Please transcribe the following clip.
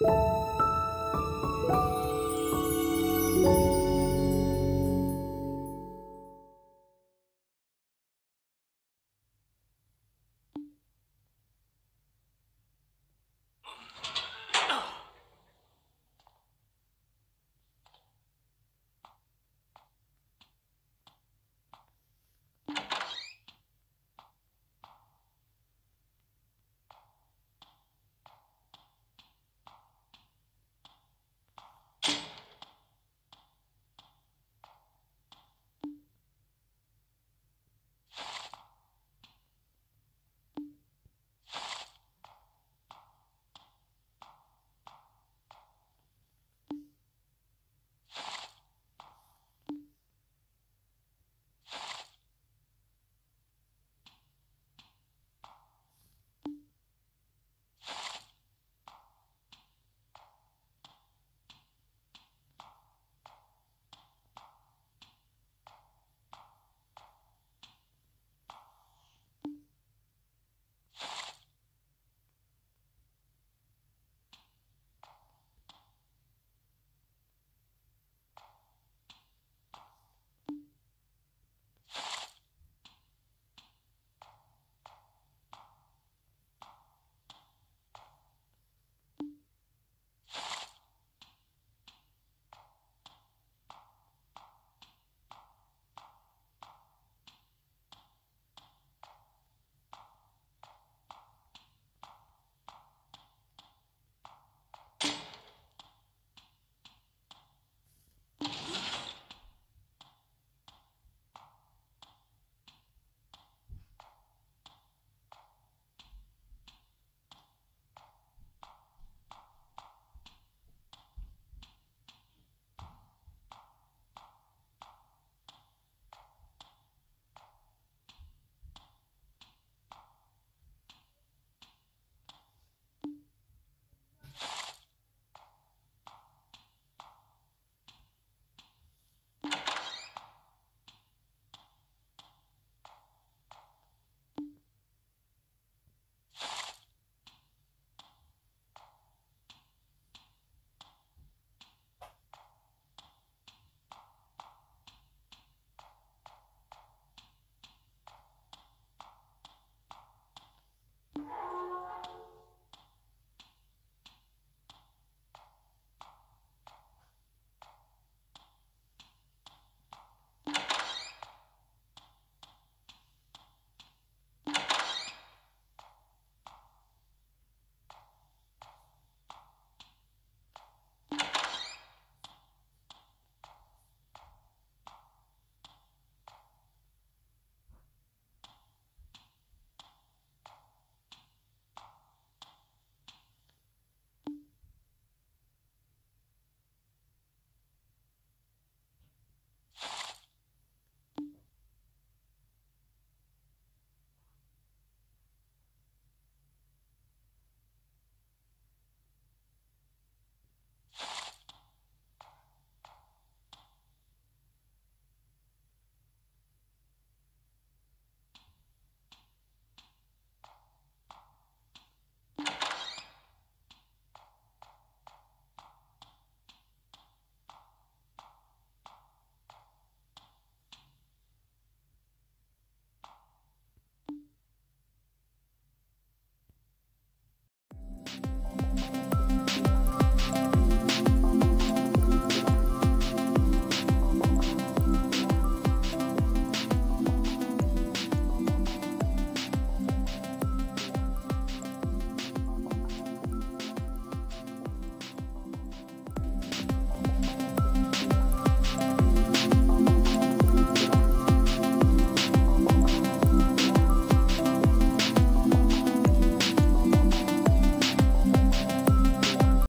you